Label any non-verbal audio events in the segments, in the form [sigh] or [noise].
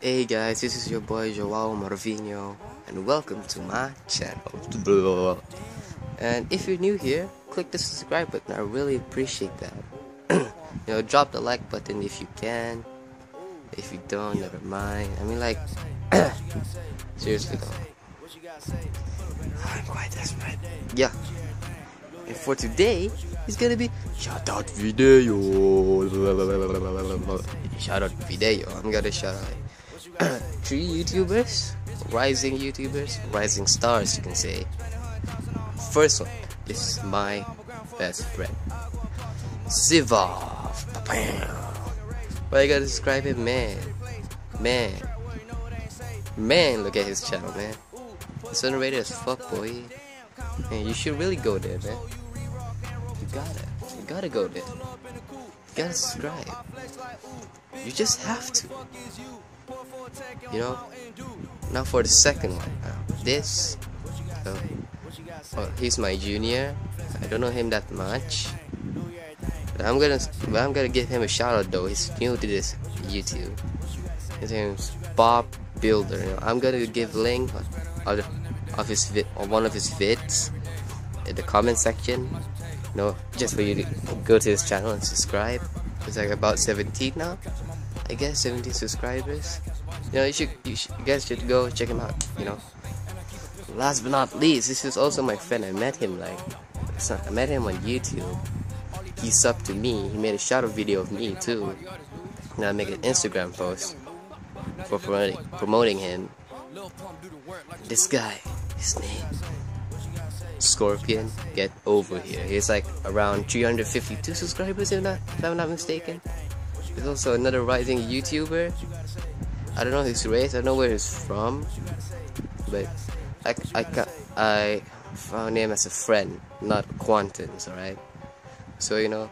Hey guys, this is your boy Joao Marvino, and welcome to my channel. [laughs] And if you're new here, click the subscribe button. I really appreciate that. [clears throat] you know, drop the like button if you can. If you don't, never mind. I mean, like, [clears throat] seriously though, I'm quite desperate. Yeah. And for today, it's gonna be shout out video. Shout out video. I'm gonna shout out [clears throat] three YouTubers, rising YouTubers, rising stars, you can say. First one is my best friend, SevOV. But I gotta describe him, man, man, man. Look at his channel, man. It's underrated as fuck, boy. Man, you should really go there, man. You gotta, you gotta go there. You gotta subscribe. You just have to. You know? Now for the second one. Uh, this. Uh, oh, he's my junior. I don't know him that much. But I'm gonna, but I'm gonna give him a shout out though. He's new to this YouTube. His name's Bob Builder. You know, I'm gonna give link of, of his vid, one of his vids in the comment section. You know, just for you to go to his channel and subscribe. It's like about 17 now. I guess 17 subscribers. You know, you should, you, should, you guys should go check him out. You know. Last but not least, this is also my friend. I met him like, I met him on YouTube. He subbed to me. He made a shadow video of me too. Now I make an Instagram post for promoting, promoting him. This guy, his name, Scorpion. Get over here. He's like around 352 subscribers, if, not, if I'm not mistaken. He's also another rising YouTuber. I don't know his race. I don't know where he's from, but I I I found him as a friend, not acquaintance. Alright. So you know,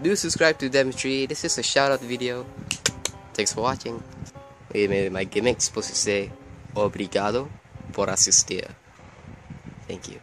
do subscribe to three. This is a shout out video. Thanks for watching. Maybe my gimmick is supposed to say obrigado por asistir. Thank you.